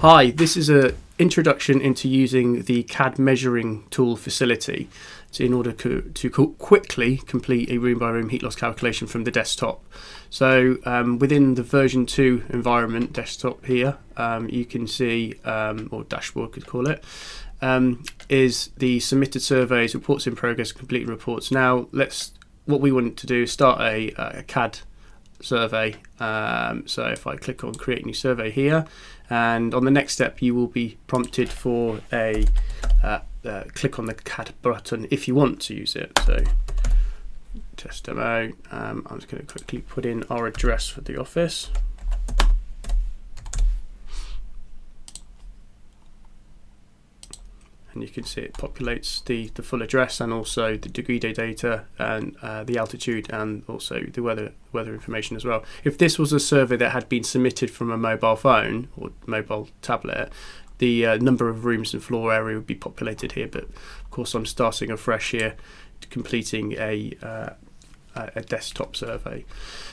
Hi, this is an introduction into using the CAD measuring tool facility to, in order to, to quickly complete a room by room heat loss calculation from the desktop. So um, within the version 2 environment desktop here, um, you can see, um, or dashboard could call it, um, is the submitted surveys, reports in progress, completed reports. Now let's, what we want to do is start a, a CAD survey. Um, so if I click on create new survey here, and on the next step you will be prompted for a uh, uh, click on the CAD button if you want to use it. So test demo. Um, I'm just going to quickly put in our address for the office. And you can see it populates the, the full address and also the degree day data and uh, the altitude and also the weather weather information as well. If this was a survey that had been submitted from a mobile phone or mobile tablet, the uh, number of rooms and floor area would be populated here. But of course, I'm starting afresh here, completing a uh, a desktop survey.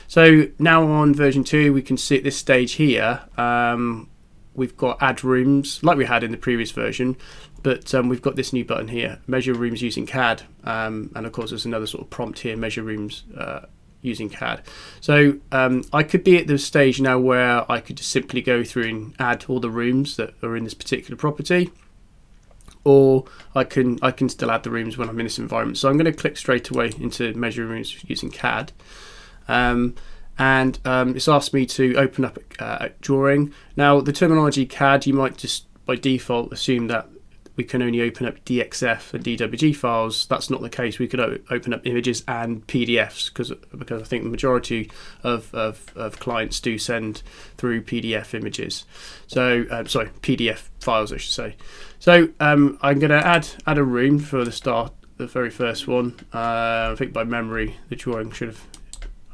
So now on version two, we can see at this stage here. Um, we've got add rooms like we had in the previous version but um, we've got this new button here, measure rooms using CAD, um, and of course there's another sort of prompt here, measure rooms uh, using CAD. So um, I could be at the stage now where I could just simply go through and add all the rooms that are in this particular property, or I can I can still add the rooms when I'm in this environment. So I'm going to click straight away into measure rooms using CAD. Um, and um, it's asked me to open up a, uh, drawing. Now the terminology CAD, you might just by default assume that we can only open up DXF and DWG files. That's not the case. We could open up images and PDFs because because I think the majority of, of, of clients do send through PDF images. So um, sorry, PDF files I should say. So um, I'm going to add add a room for the start, the very first one. Uh, I think by memory the drawing should have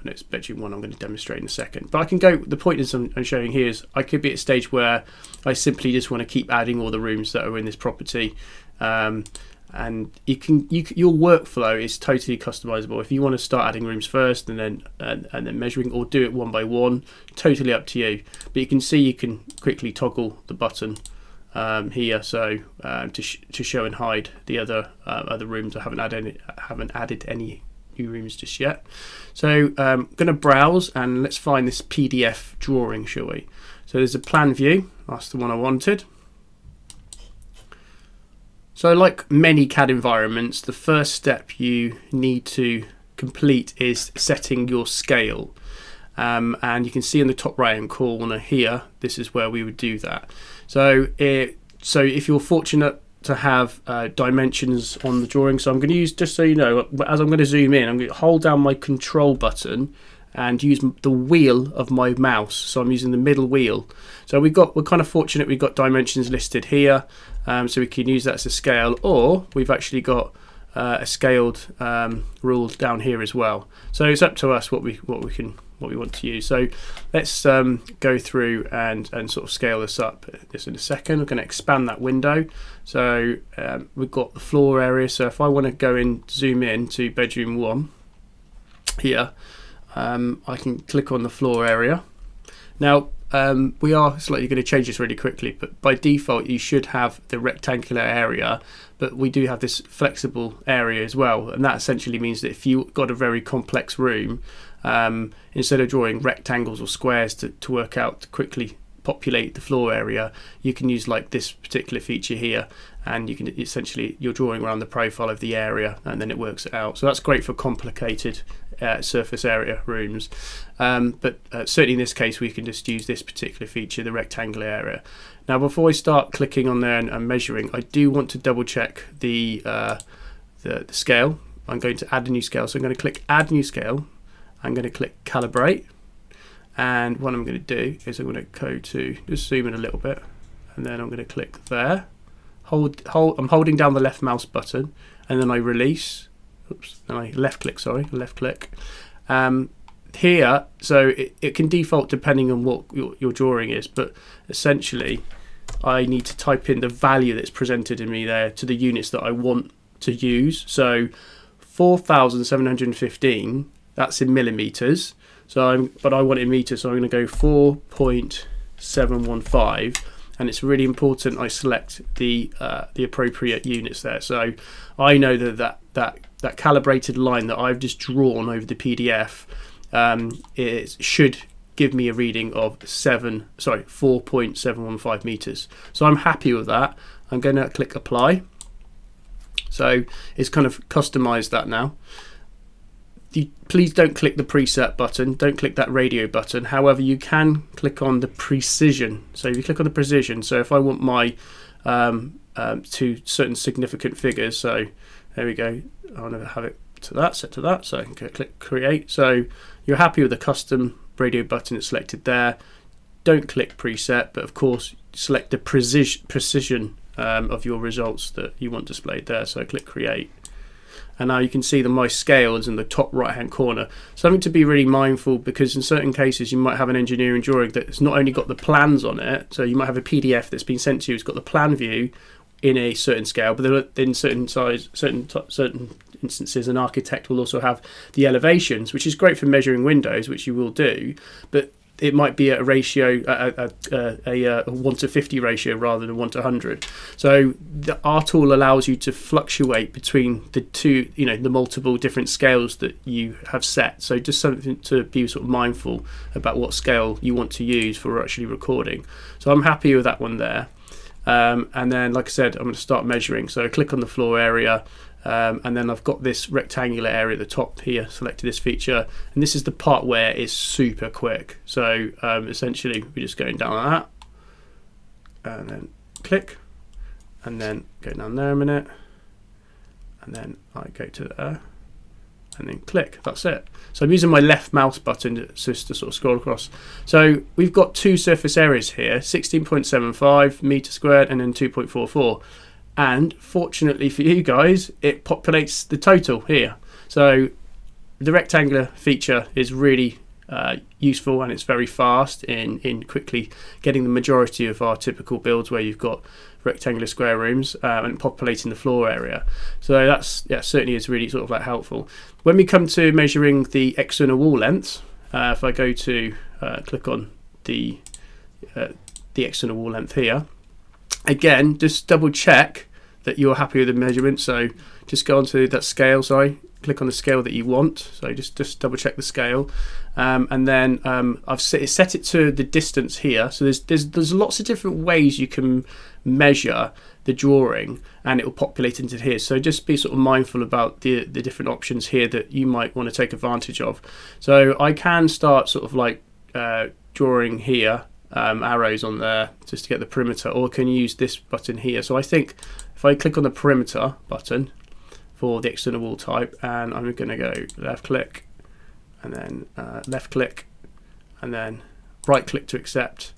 and it's bedroom one I'm going to demonstrate in a second. But I can go, the point is I'm, I'm, showing here is I could be at a stage where I simply just want to keep adding all the rooms that are in this property. Um, and you can, you, your workflow is totally customizable. If you want to start adding rooms first and then and, and then measuring, or do it one by one, totally up to you. But you can see you can quickly toggle the button um, here, so um, to sh to show and hide the other uh, other rooms. I haven't added any, haven't added any new rooms just yet. So I'm um, going to browse and let's find this PDF drawing, shall we? So there's a plan view, that's the one I wanted. So like many CAD environments, the first step you need to complete is setting your scale. Um, and you can see in the top right hand corner here, this is where we would do that. So it, so if you're fortunate to have uh, dimensions on the drawing. So I'm going to use, just so you know, as I'm going to zoom in, I'm going to hold down my control button and use the wheel of my mouse. So I'm using the middle wheel. So we've got, we're kind of fortunate we've got dimensions listed here. Um, so we can use that as a scale or we've actually got uh, a scaled um, rule down here as well. So it's up to us what we what we can what we want to use. So let's um, go through and, and sort of scale this up just in a second. We're going to expand that window. So um, we've got the floor area. So if I want to go in, zoom in to bedroom one here, um, I can click on the floor area. Now um, we are slightly going to change this really quickly, but by default you should have the rectangular area, but we do have this flexible area as well, and that essentially means that if you've got a very complex room, um, instead of drawing rectangles or squares to, to work out to quickly populate the floor area, you can use like this particular feature here and you can essentially you're drawing around the profile of the area and then it works it out. So that's great for complicated uh, surface area rooms. Um, but uh, certainly in this case we can just use this particular feature, the rectangular area. Now before I start clicking on there and, and measuring, I do want to double check the, uh, the, the scale. I'm going to add a new scale. So I'm going to click add new scale I'm going to click calibrate and what I'm going to do is I'm going to go to just zoom in a little bit and then I'm going to click there. Hold hold I'm holding down the left mouse button and then I release oops then I left click sorry left click. Um, here so it, it can default depending on what your, your drawing is but essentially I need to type in the value that's presented in me there to the units that I want to use. So 4715 that's in millimeters. So I'm, but I want it in meters, so I'm going to go 4.715, and it's really important I select the uh, the appropriate units there. So I know that that that that calibrated line that I've just drawn over the PDF um, it should give me a reading of seven sorry 4.715 meters. So I'm happy with that. I'm going to click apply. So it's kind of customized that now you, please don't click the preset button don't click that radio button. However you can click on the precision. So if you click on the precision so if I want my um, um, to certain significant figures so there we go. I want to have it to that set to that. So I can click create. So you're happy with the custom radio button that's selected there. Don't click preset but of course select the precision precision um, of your results that you want displayed there. So click create and now you can see that my scale is in the top right hand corner. Something to be really mindful because in certain cases you might have an engineering drawing that's not only got the plans on it, so you might have a PDF that's been sent to you, it's got the plan view in a certain scale, but in certain size, certain certain instances, an architect will also have the elevations, which is great for measuring windows, which you will do, but it might be a ratio, a, a, a, a, 1 to 50 ratio rather than 1 to 100. So the, our tool allows you to fluctuate between the two, you know, the multiple different scales that you have set. So just something to be sort of mindful about what scale you want to use for actually recording. So I'm happy with that one there. Um, and then, like I said, I'm going to start measuring. So I click on the floor area um, and then I've got this rectangular area at the top here, selected this feature, and this is the part where it's super quick. So um, essentially, we're just going down like that, and then click, and then go down there a minute, and then I go to there, and then click. That's it. So I'm using my left mouse button just to sort of scroll across. So we've got two surface areas here, 16.75 meter squared, and then 2.44 and fortunately for you guys it populates the total here. So the rectangular feature is really uh, useful and it's very fast in in quickly getting the majority of our typical builds where you've got rectangular square rooms um, and populating the floor area. So that's yeah certainly is really sort of like helpful. When we come to measuring the external wall length uh, if I go to uh, click on the uh, the external wall length here again, just double check that you're happy with the measurement. So just go onto that scale, sorry, click on the scale that you want. So just, just double check the scale. Um, and then um, I've set, set, it to the distance here. So there's, there's, there's lots of different ways you can measure the drawing and it will populate into here. So just be sort of mindful about the, the different options here that you might want to take advantage of. So I can start sort of like uh, drawing here um, arrows on there just to get the perimeter or can use this button here? So I think if I click on the perimeter button for the external wall type and I'm going to go left click and then uh, left click and then right click to accept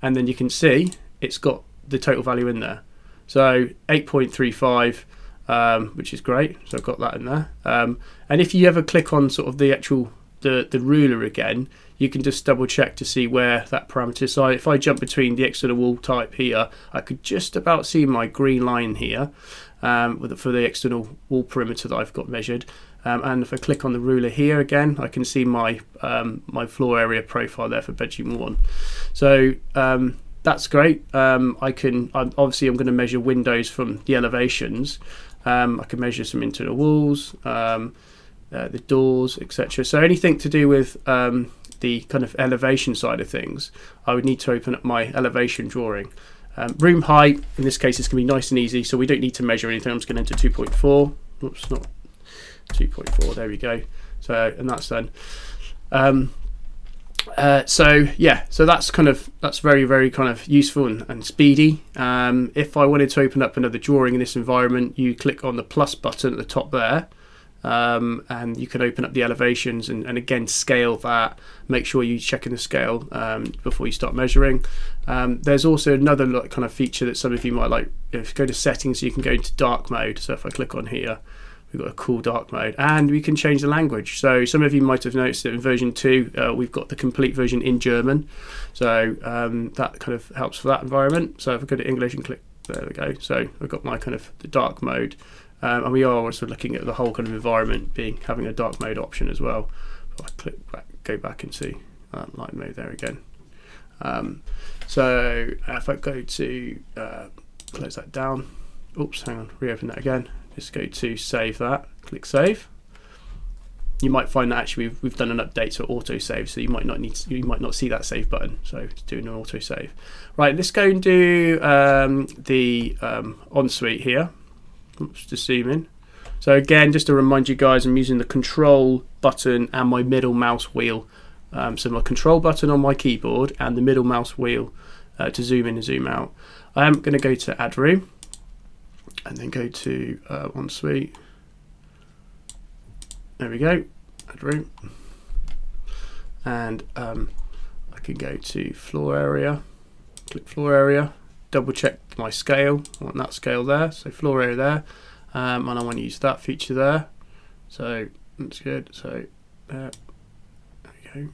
and then you can see it's got the total value in there. So 8.35 um, which is great so I've got that in there. Um, and if you ever click on sort of the actual the, the ruler again you can just double check to see where that parameter is. So if I jump between the external wall type here, I could just about see my green line here um, for the external wall perimeter that I've got measured. Um, and if I click on the ruler here again, I can see my um, my floor area profile there for bedroom one. So um, that's great. Um, I can I'm, obviously I'm going to measure windows from the elevations. Um, I can measure some internal walls, uh, the doors, etc. So anything to do with um, the kind of elevation side of things, I would need to open up my elevation drawing. Um, room height, in this case, is going to be nice and easy, so we don't need to measure anything. I'm just going to enter 2.4. Oops, not 2.4. There we go. So, and that's done. Um, uh, so yeah, so that's kind of that's very very kind of useful and, and speedy. Um, if I wanted to open up another drawing in this environment, you click on the plus button at the top there, um, and you can open up the elevations and, and, again scale that. Make sure you check in the scale um, before you start measuring. Um, there's also another kind of feature that some of you might like. If you go to settings you can go into dark mode. So if I click on here we've got a cool dark mode. And we can change the language. So some of you might have noticed that in version 2 uh, we've got the complete version in German. So um, that kind of helps for that environment. So if I go to English and click there we go. So I've got my kind of the dark mode um, and we are also looking at the whole kind of environment being having a dark mode option as well. If I click back, go back and see that light mode there again. Um, so if I go to uh, close that down, oops, hang on, reopen that again. Just go to save that, click save. You might find that actually we've, we've done an update to auto save, so you might not need to, you might not see that save button. So it's doing an auto save. Right, let's go and do um, the um, ensuite here. Oops, just zoom in. So again, just to remind you guys, I'm using the control button and my middle mouse wheel. Um, so my control button on my keyboard and the middle mouse wheel uh, to zoom in and zoom out. I am going to go to add room and then go to uh, ensuite. There we go, add room. And um, I can go to floor area, click floor area, double check my scale, I want that scale there, so floor area there um, and I want to use that feature there. So that's good. So uh, there we go.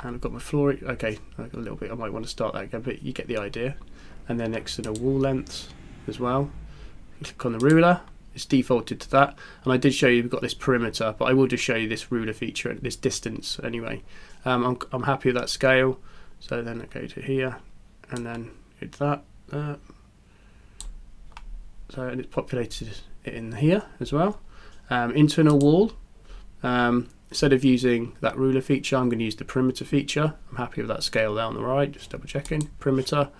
And I've got my floor okay a little bit I might want to start that again but you get the idea. And then next to the wall lengths as well click on the ruler. It's defaulted to that. And I did show you we've got this perimeter but I will just show you this ruler feature at this distance anyway. Um, I'm, I'm happy with that scale so then I go to here and then hit that uh, so it's populated it in here as well. Um, internal wall, um, instead of using that ruler feature, I'm going to use the perimeter feature. I'm happy with that scale there on the right, just double checking, perimeter.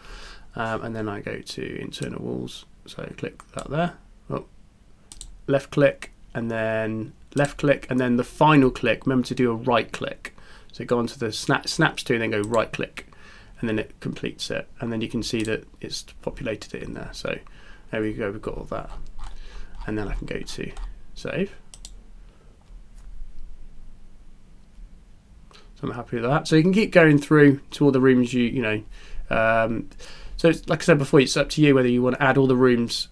Um, and then I go to internal walls, so click that there. Oh, left click, and then left click, and then the final click, remember to do a right click. So go onto the snap, snaps to, and then go right click, and then it completes it. And then you can see that it's populated it in there. So there we go, we've got all that. And then I can go to save. So I'm happy with that. So you can keep going through to all the rooms you, you know. Um, so like I said before, it's up to you whether you want to add all the rooms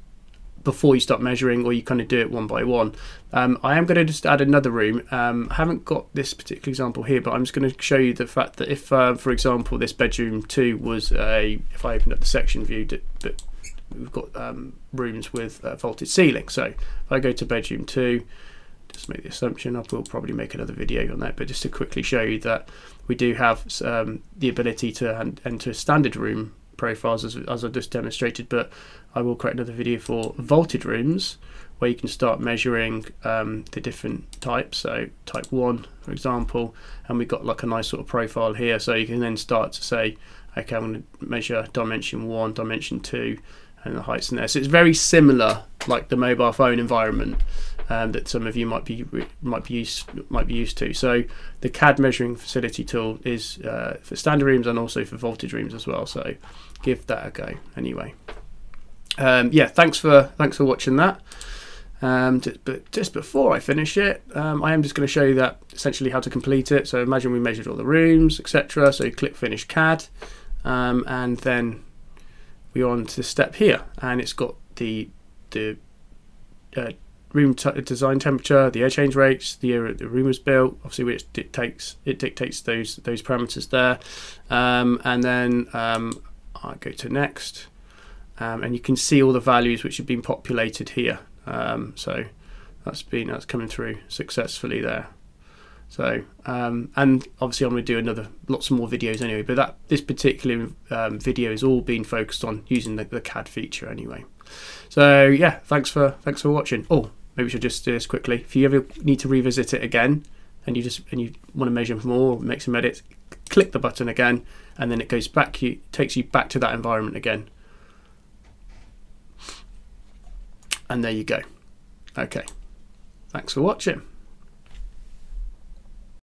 before you start measuring or you kind of do it one by one. Um, I am going to just add another room. Um, I haven't got this particular example here, but I'm just going to show you the fact that if, uh, for example, this bedroom 2 was a, if I opened up the section view, that we've got um, rooms with vaulted ceiling. So if I go to bedroom two, just make the assumption, I will probably make another video on that, but just to quickly show you that we do have um, the ability to enter a standard room profiles as, as I just demonstrated, but I will create another video for vaulted rooms where you can start measuring um, the different types. So type one, for example, and we've got like a nice sort of profile here. So you can then start to say, okay, I'm going to measure dimension one, dimension two, and the heights in there. So it's very similar, like the mobile phone environment um, that some of you might be might be used might be used to. So the CAD measuring facility tool is uh, for standard rooms and also for vaulted rooms as well. So give that a go anyway. Um, yeah, thanks for thanks for watching that. Um, but just before I finish it, um, I am just going to show you that essentially how to complete it. So imagine we measured all the rooms, etc. So click Finish CAD, um, and then we're on to the step here and it's got the the uh, room design temperature, the air change rates, the year the room was built, obviously which dictates it dictates those those parameters there, um, and then um, I go to next, um, and you can see all the values which have been populated here. Um, so that's been that's coming through successfully there. So, um, and obviously I'm going to do another, lots more videos anyway, but that this particular um, video is all being focused on using the, the, CAD feature anyway. So yeah, thanks for thanks for watching. Oh, maybe we should just do this quickly. If you ever need to revisit it again, and you just and you want to measure more, make some edits, click the button again, and then it goes back. You takes you back to that environment again, and there you go. Okay, thanks for watching.